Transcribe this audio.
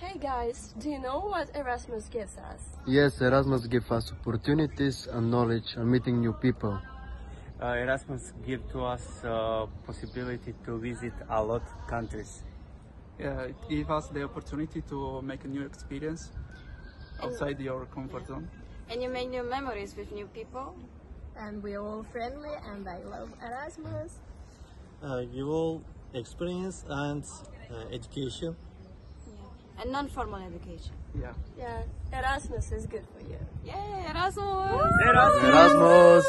Hey guys, do you know what Erasmus gives us? Yes, Erasmus gives us opportunities and knowledge and meeting new people. Uh, Erasmus give to us uh, possibility to visit a lot of countries. Yeah, it gives us the opportunity to make a new experience outside your comfort zone. And you make new memories with new people. And we're all friendly and I love Erasmus. Uh, give all experience and uh, education. And non-formal education. Yeah. Yeah, Erasmus is good for you. Yay, Erasmus! Erasmus!